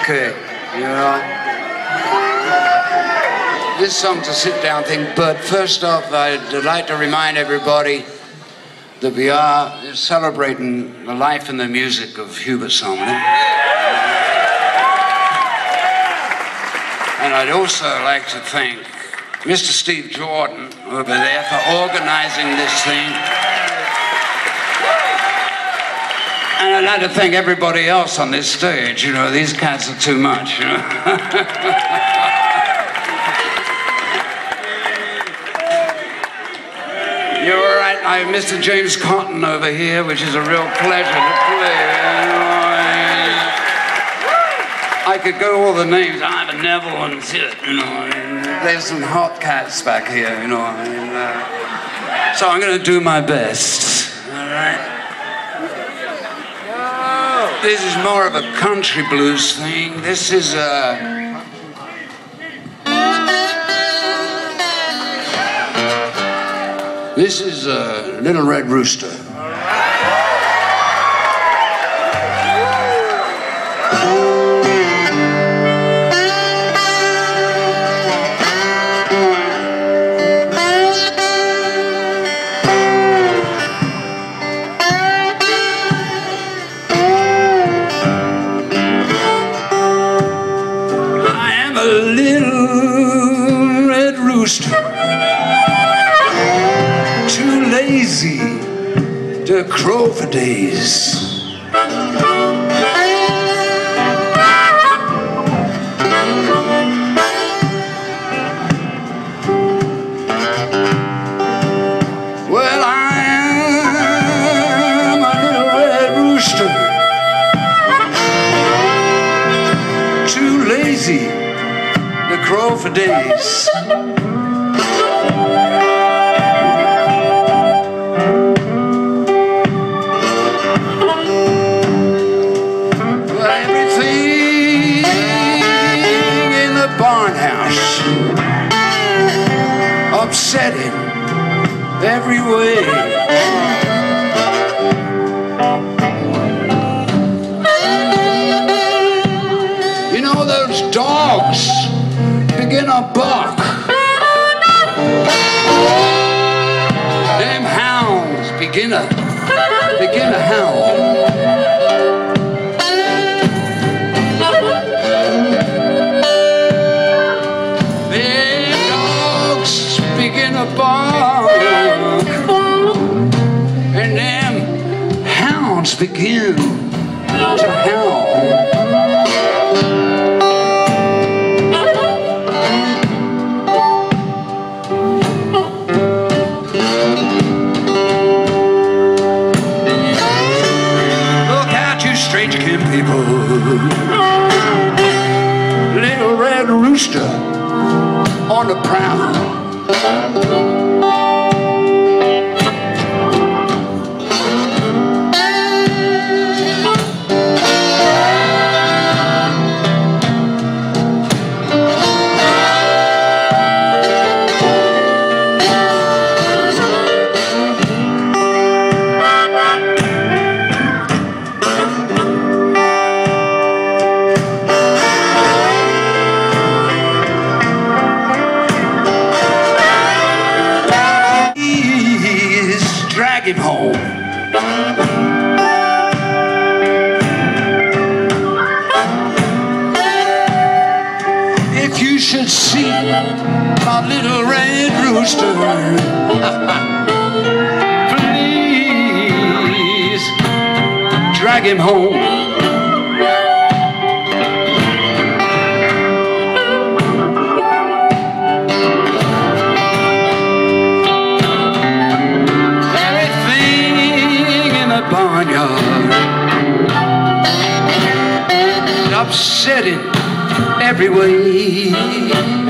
Okay, you know. This song's a sit-down thing, but first off, I'd like to remind everybody that we are celebrating the life and the music of Hubert Sumlin. And I'd also like to thank Mr. Steve Jordan over there for organizing this thing. And I'd like to thank everybody else on this stage. You know, these cats are too much, you know. You're right. I have Mr. James Cotton over here, which is a real pleasure to play. I, I could go all the names. Ivan Neville and shit, you know. There's some hot cats back here, you know. Uh, so I'm going to do my best. All right. This is more of a country blues thing. This is a. This is a Little Red Rooster. Little red rooster, too lazy to crow for days. Well, I am a little red rooster. too lazy crow for days. Everything in the barn house upsetting every way. Begin to howl. Begin to howl. Música my little red rooster, please drag him home. Everything in the barnyard upsetting every way.